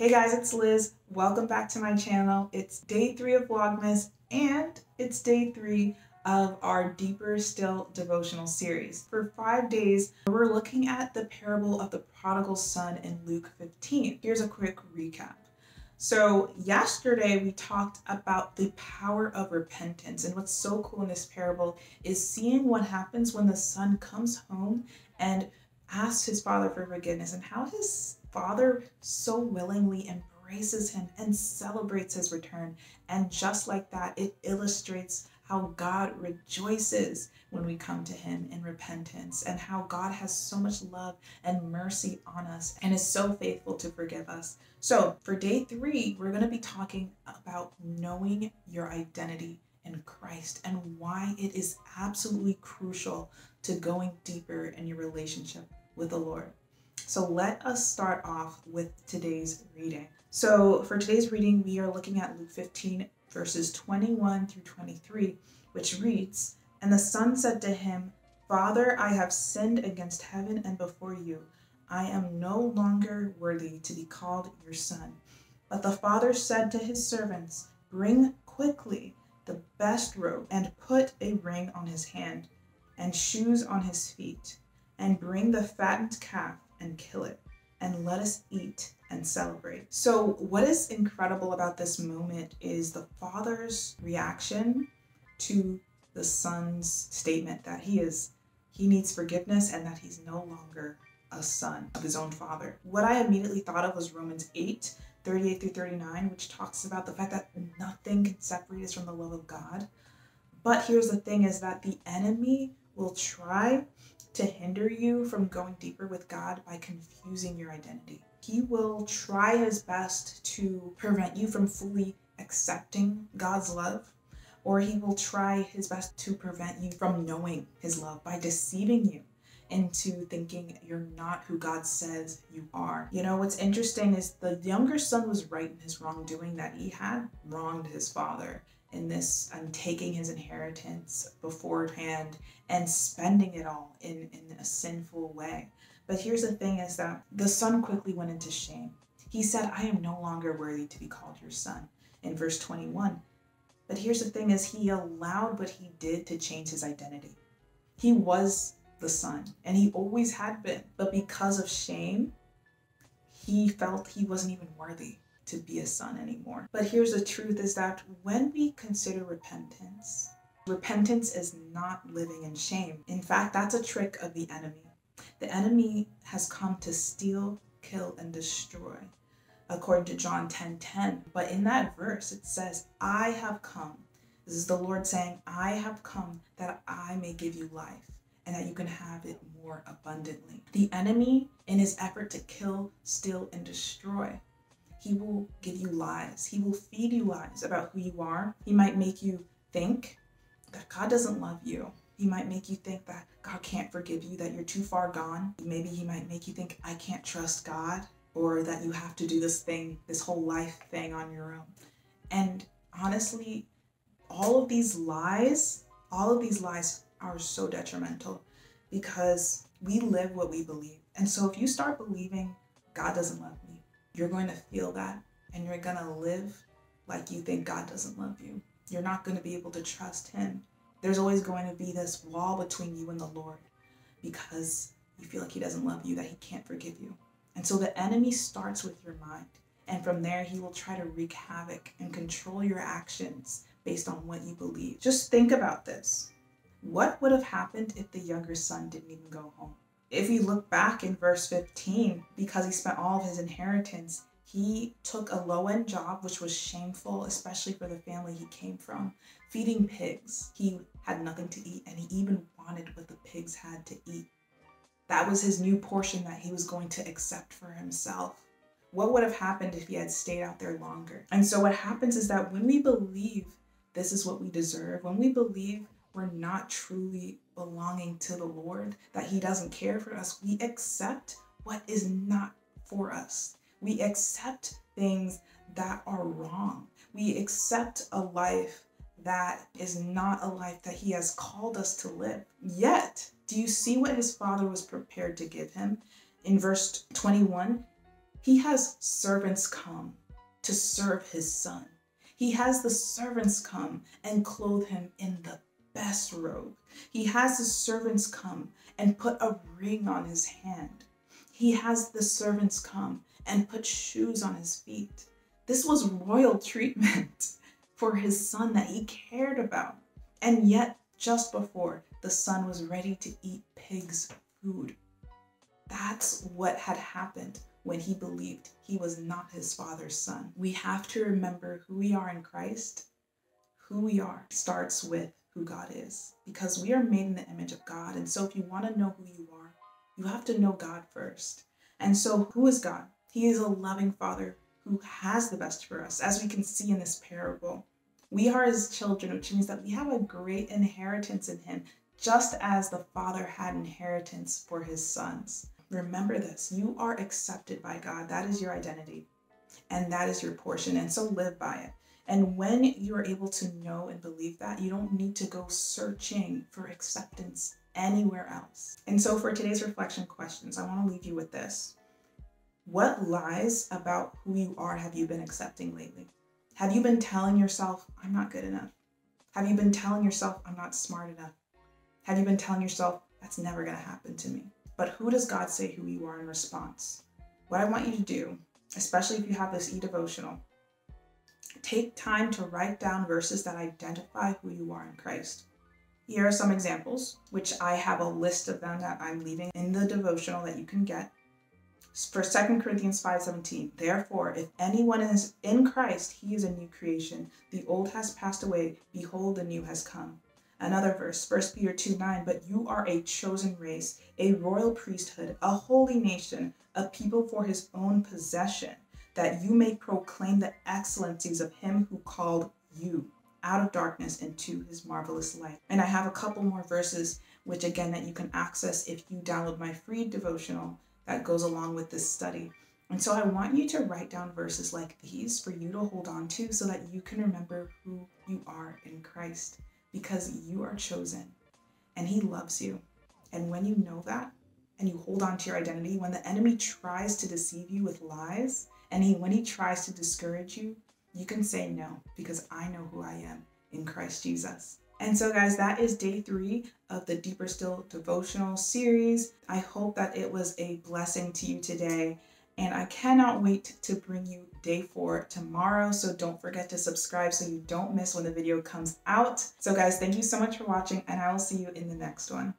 Hey guys, it's Liz. Welcome back to my channel. It's day three of Vlogmas and it's day three of our Deeper Still devotional series. For five days, we're looking at the parable of the prodigal son in Luke 15. Here's a quick recap. So, yesterday we talked about the power of repentance, and what's so cool in this parable is seeing what happens when the son comes home and asks his father for forgiveness and how his father so willingly embraces him and celebrates his return. And just like that, it illustrates how God rejoices when we come to Him in repentance, and how God has so much love and mercy on us and is so faithful to forgive us. So, for day three, we're going to be talking about knowing your identity in Christ and why it is absolutely crucial to going deeper in your relationship with the Lord. So let us start off with today's reading. So for today's reading, we are looking at Luke 15, verses 21 through 23, which reads, And the son said to him, Father, I have sinned against heaven and before you. I am no longer worthy to be called your son. But the father said to his servants, Bring quickly the best robe and put a ring on his hand and shoes on his feet, and bring the fattened calf and kill it, and let us eat and celebrate. So, what is incredible about this moment is the father's reaction to the son's statement that he is he needs forgiveness and that he's no longer a son of his own father. What I immediately thought of was Romans 8 38 through 39, which talks about the fact that nothing can separate us from the love of God. But here's the thing is that the enemy will try to hinder you from going deeper with God by confusing your identity. He will try his best to prevent you from fully accepting God's love, or he will try his best to prevent you from knowing his love by deceiving you into thinking you're not who God says you are. You know, what's interesting is the younger son was right in his wrongdoing that he had wronged his father in this and taking his inheritance beforehand and spending it all in, in a sinful way. But here's the thing is that the son quickly went into shame. He said, I am no longer worthy to be called your son in verse 21. But here's the thing is he allowed what he did to change his identity. He was the son and he always had been. But because of shame, he felt he wasn't even worthy to be a son anymore. But here's the truth is that when we consider repentance, repentance is not living in shame. In fact, that's a trick of the enemy. The enemy has come to steal, kill, and destroy, according to John 10 10. But in that verse, it says, I have come. This is the Lord saying, I have come that I may give you life and that you can have it more abundantly. The enemy, in his effort to kill, steal, and destroy, he will give you lies. He will feed you lies about who you are. He might make you think that God doesn't love you. He might make you think that God can't forgive you, that you're too far gone. Maybe he might make you think, I can't trust God, or that you have to do this thing, this whole life thing on your own. And honestly, all of these lies, all of these lies are so detrimental because we live what we believe. And so if you start believing God doesn't love me, you're going to feel that and you're going to live like you think God doesn't love you. You're not going to be able to trust Him. There's always going to be this wall between you and the Lord because you feel like He doesn't love you, that He can't forgive you. And so the enemy starts with your mind. And from there, he will try to wreak havoc and control your actions based on what you believe. Just think about this. What would have happened if the younger son didn't even go home? If you look back in verse 15, because he spent all of his inheritance, he took a low end job, which was shameful, especially for the family he came from, feeding pigs. He had nothing to eat, and he even wanted what the pigs had to eat. That was his new portion that he was going to accept for himself. What would have happened if he had stayed out there longer? And so, what happens is that when we believe this is what we deserve, when we believe we're not truly belonging to the Lord, that He doesn't care for us, we accept what is not for us. We accept things that are wrong. We accept a life that is not a life that He has called us to live. Yet, do you see what His Father was prepared to give him? In verse 21, He has servants come to serve his son. He has the servants come and clothe him in the best robe. He has the servants come and put a ring on his hand. He has the servants come and put shoes on his feet. This was royal treatment for his son that he cared about. And yet, just before, the son was ready to eat pig's food. That's what had happened when he believed he was not his father's son. We have to remember who we are in Christ. Who we are starts with who God is because we are made in the image of God. And so, if you want to know who you are, you have to know God first. And so, who is God? He is a loving Father who has the best for us, as we can see in this parable. We are his children, which means that we have a great inheritance in him, just as the Father had inheritance for his sons. Remember this you are accepted by God. That is your identity, and that is your portion. And so live by it. And when you are able to know and believe that, you don't need to go searching for acceptance anywhere else. And so for today's reflection questions, I want to leave you with this. What lies about who you are have you been accepting lately? Have you been telling yourself, I'm not good enough? Have you been telling yourself, I'm not smart enough? Have you been telling yourself, that's never going to happen to me? But who does God say who you are in response? What I want you to do, especially if you have this e devotional, take time to write down verses that identify who you are in Christ. Here are some examples, which I have a list of them that I'm leaving in the devotional that you can get. For 2 Corinthians 5:17, therefore, if anyone is in Christ, he is a new creation. The old has passed away, behold, the new has come. Another verse, 1 Peter 2 9, but you are a chosen race, a royal priesthood, a holy nation, a people for his own possession, that you may proclaim the excellencies of him who called you out of darkness into his marvelous light. And I have a couple more verses, which again, that you can access if you download my free devotional that goes along with this study. And so I want you to write down verses like these for you to hold on to so that you can remember who you are in Christ because you are chosen and He loves you. And when you know that and you hold on to your identity, when the enemy tries to deceive you with lies and he, when he tries to discourage you, you can say no because I know who I am in Christ Jesus. And so, guys, that is day three of the Deeper Still devotional series. I hope that it was a blessing to you today. And I cannot wait to bring you day four tomorrow. So don't forget to subscribe so you don't miss when the video comes out. So, guys, thank you so much for watching, and I will see you in the next one.